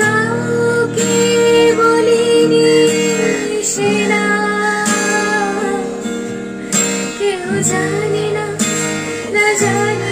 কাউকে বলিনি সেনা কেউ জানে না না জানে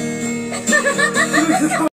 哈哈哈！哈哈。